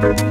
Thank